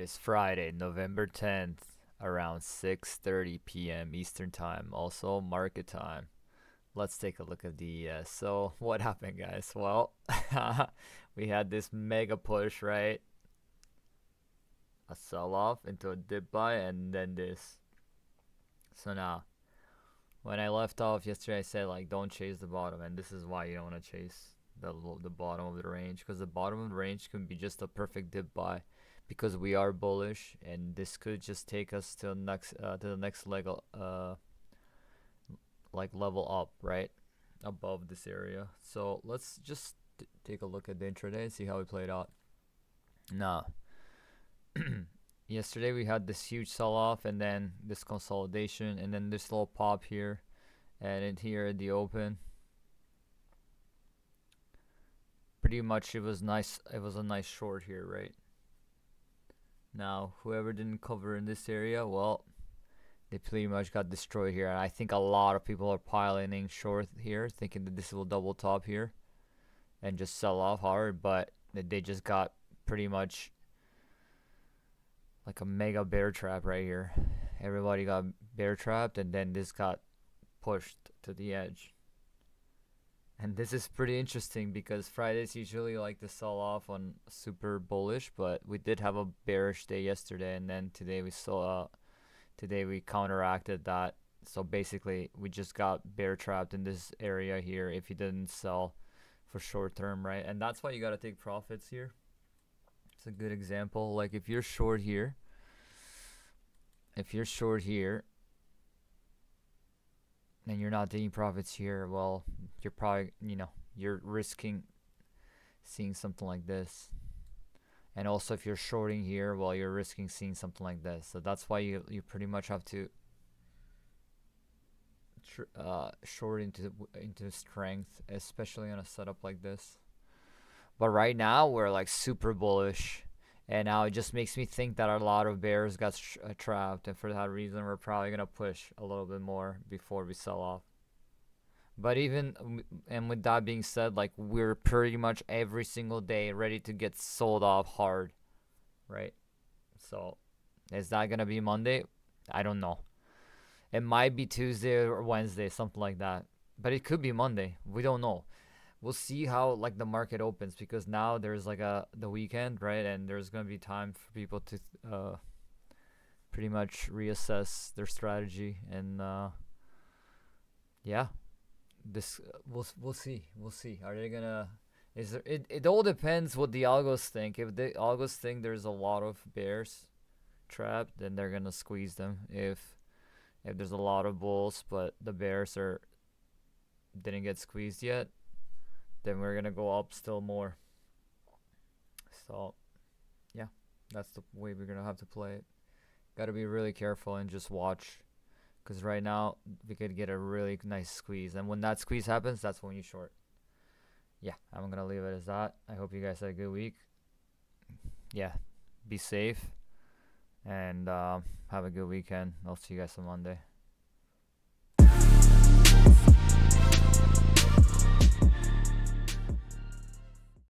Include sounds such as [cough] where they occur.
is Friday, November 10th, around 6:30 p.m. Eastern Time, also market time. Let's take a look at the uh, so [laughs] what happened guys? Well, [laughs] we had this mega push, right? A sell off into a dip buy and then this. So now, when I left off yesterday I said like don't chase the bottom and this is why you don't want to chase the the bottom of the range because the bottom of the range can be just a perfect dip buy because we are bullish and this could just take us to the next uh, to the next leg uh like level up right? Above this area. So let's just take a look at the intraday and see how it played out. Now [clears throat] yesterday we had this huge sell-off and then this consolidation and then this little pop here and in here at the open. Pretty much it was nice it was a nice short here right now whoever didn't cover in this area well they pretty much got destroyed here. And I think a lot of people are piling in short here thinking that this will double top here and just sell off hard but they just got pretty much like a mega bear trap right here. Everybody got bear trapped and then this got pushed to the edge and this is pretty interesting because Fridays usually like to sell off on super bullish, but we did have a bearish day yesterday, and then today we saw, uh, today we counteracted that. So basically, we just got bear trapped in this area here if you didn't sell for short term, right? And that's why you gotta take profits here. It's a good example. Like if you're short here, if you're short here, and you're not taking profits here, well, you're probably, you know, you're risking seeing something like this. And also if you're shorting here, well, you're risking seeing something like this. So that's why you, you pretty much have to uh, short into, into strength, especially on a setup like this. But right now we're like super bullish and now it just makes me think that a lot of bears got uh, trapped and for that reason we're probably going to push a little bit more before we sell off. But even and with that being said like we're pretty much every single day ready to get sold off hard right? So is that going to be monday? I don't know. It might be tuesday or wednesday something like that. But it could be monday. We don't know we'll see how like the market opens because now there's like a the weekend right? And there's gonna be time for people to uh, pretty much reassess their strategy and uh, yeah. This uh, we'll we'll see we'll see. Are they gonna is there it, it all depends what the algos think. If the algos think there's a lot of bears trapped then they're gonna squeeze them. If if there's a lot of bulls but the bears are didn't get squeezed yet then we're gonna go up still more. So, yeah, that's the way we're gonna have to play it. Got to be really careful and just watch, because right now we could get a really nice squeeze, and when that squeeze happens, that's when you short. Yeah, I'm gonna leave it as that. I hope you guys had a good week. Yeah, be safe, and uh, have a good weekend. I'll see you guys on Monday.